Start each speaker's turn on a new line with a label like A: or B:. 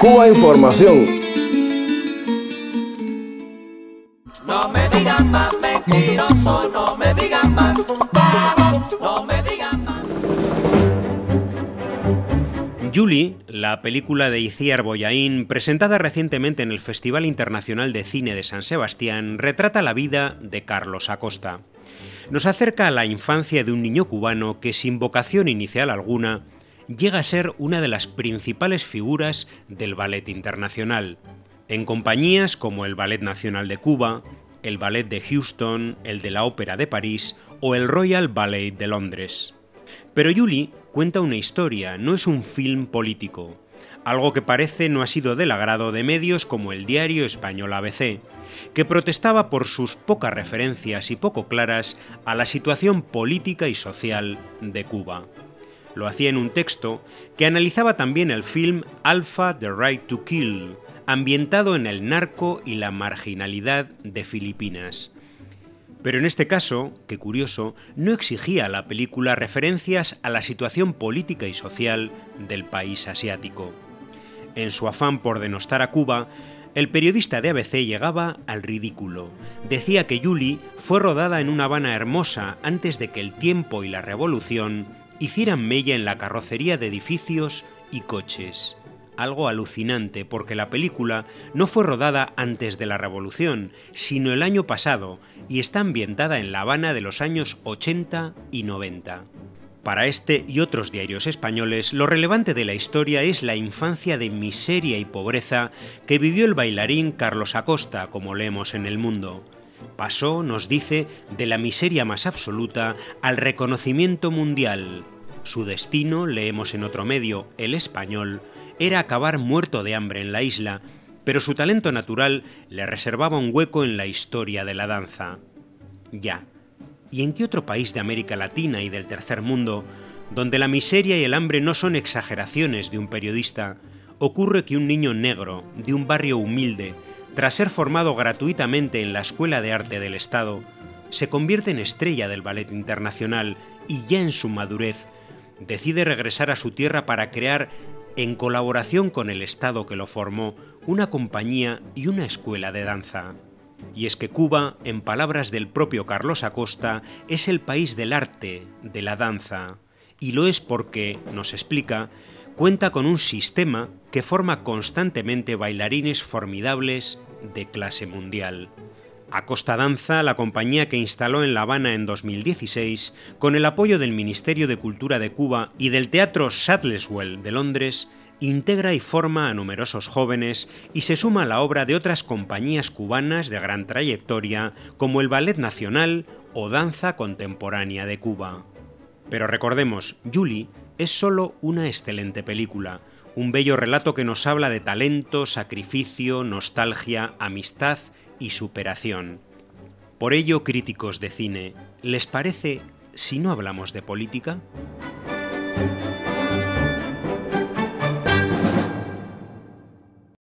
A: Cuba Información.
B: No me digan más mentiroso, no me digan más. No me digan más.
C: Julie, la película de Iciar Boyaín, presentada recientemente en el Festival Internacional de Cine de San Sebastián, retrata la vida de Carlos Acosta. Nos acerca a la infancia de un niño cubano que, sin vocación inicial alguna, llega a ser una de las principales figuras del ballet internacional, en compañías como el Ballet Nacional de Cuba, el Ballet de Houston, el de la Ópera de París o el Royal Ballet de Londres. Pero Julie cuenta una historia, no es un film político, algo que parece no ha sido del agrado de medios como el diario español ABC, que protestaba por sus pocas referencias y poco claras a la situación política y social de Cuba. Lo hacía en un texto que analizaba también el film Alpha The Right to Kill, ambientado en el narco y la marginalidad de Filipinas. Pero en este caso, qué curioso, no exigía la película referencias a la situación política y social del país asiático. En su afán por denostar a Cuba, el periodista de ABC llegaba al ridículo. Decía que Julie fue rodada en una Habana hermosa antes de que el tiempo y la revolución hicieran mella en la carrocería de edificios y coches. Algo alucinante porque la película no fue rodada antes de la Revolución, sino el año pasado y está ambientada en La Habana de los años 80 y 90. Para este y otros diarios españoles, lo relevante de la historia es la infancia de miseria y pobreza que vivió el bailarín Carlos Acosta, como leemos en El Mundo. Pasó, nos dice, de la miseria más absoluta al reconocimiento mundial. Su destino, leemos en otro medio, El Español, era acabar muerto de hambre en la isla, pero su talento natural le reservaba un hueco en la historia de la danza. Ya. ¿Y en qué otro país de América Latina y del tercer mundo, donde la miseria y el hambre no son exageraciones de un periodista, ocurre que un niño negro, de un barrio humilde, tras ser formado gratuitamente en la Escuela de Arte del Estado, se convierte en estrella del ballet internacional y ya en su madurez decide regresar a su tierra para crear en colaboración con el Estado que lo formó, una compañía y una escuela de danza. Y es que Cuba, en palabras del propio Carlos Acosta, es el país del arte, de la danza, y lo es porque, nos explica, cuenta con un sistema que forma constantemente bailarines formidables de clase mundial. Acosta Danza, la compañía que instaló en La Habana en 2016, con el apoyo del Ministerio de Cultura de Cuba y del Teatro Shuttleswell de Londres, integra y forma a numerosos jóvenes y se suma a la obra de otras compañías cubanas de gran trayectoria como el Ballet Nacional o Danza Contemporánea de Cuba. Pero recordemos, Julie es solo una excelente película, un bello relato que nos habla de talento, sacrificio, nostalgia, amistad y superación. Por ello, críticos de cine, ¿les parece si no hablamos de política?